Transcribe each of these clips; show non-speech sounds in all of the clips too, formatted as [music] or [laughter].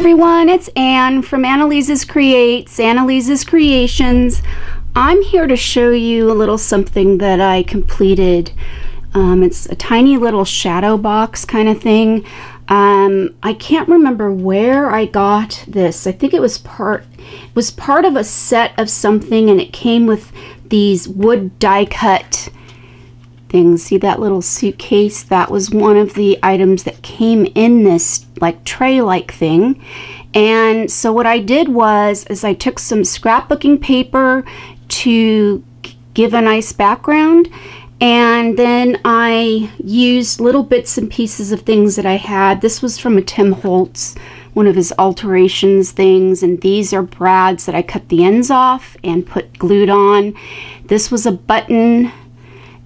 everyone, it's Anne from Anneliese's Creates, Anneliese's Creations. I'm here to show you a little something that I completed. Um, it's a tiny little shadow box kind of thing. Um, I can't remember where I got this. I think it was part it was part of a set of something and it came with these wood die cut things. See that little suitcase? That was one of the items that came in this like tray-like thing. And so what I did was is I took some scrapbooking paper to give a nice background and then I used little bits and pieces of things that I had. This was from a Tim Holtz, one of his alterations things, and these are brads that I cut the ends off and put glued on. This was a button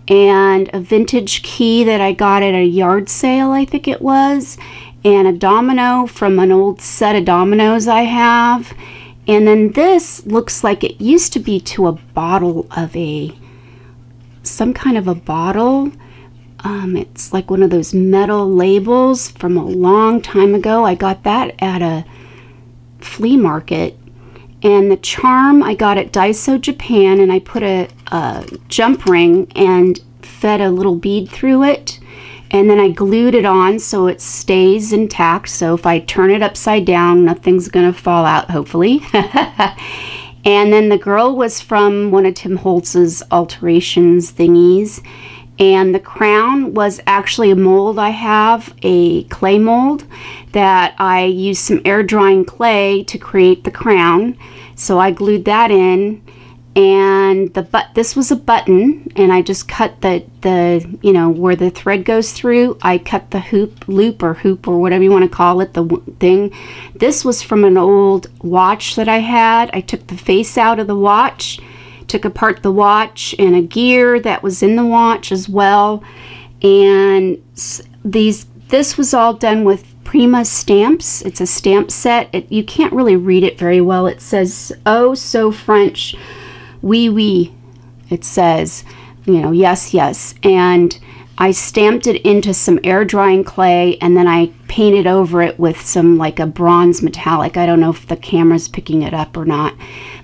and a vintage key that I got at a yard sale, I think it was, and a domino from an old set of dominoes I have. And then this looks like it used to be to a bottle of a, some kind of a bottle. Um, it's like one of those metal labels from a long time ago. I got that at a flea market and the charm I got at Daiso Japan and I put a, a, jump ring and fed a little bead through it. And then I glued it on so it stays intact. So if I turn it upside down nothing's gonna fall out hopefully. [laughs] And then the girl was from one of Tim Holtz's alterations thingies and the crown was actually a mold. I have, a clay mold that I used some air drying clay to create the crown. So I glued that in. And the but this was a button and I just cut the the you know where the thread goes through. I cut the hoop loop or hoop or whatever you want to call it the thing. This was from an old watch that I had. I took the face out of the watch took apart the watch and a gear that was in the watch as well. And these this was all done with Prima stamps. It's a stamp set. It, you can't really read it very well. It says oh so French. Oui oui it says. You know yes yes. And I stamped it into some air drying clay and then I painted over it with some like a bronze metallic. I don't know if the camera's picking it up or not.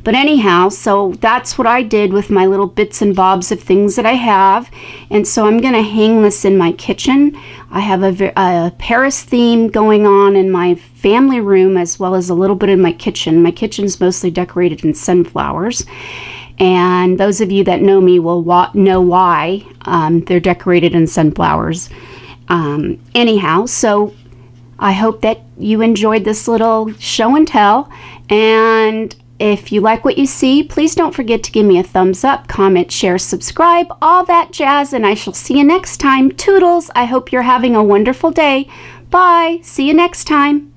But anyhow, so that's what I did with my little bits and bobs of things that I have. And so I'm going to hang this in my kitchen. I have a, a Paris theme going on in my family room as well as a little bit in my kitchen. My kitchen's mostly decorated in sunflowers. And those of you that know me will wa know why um, they're decorated in sunflowers. Um, anyhow, so I hope that you enjoyed this little show and tell. And if you like what you see, please don't forget to give me a thumbs up, comment, share, subscribe, all that jazz. And I shall see you next time. Toodles, I hope you're having a wonderful day. Bye. See you next time.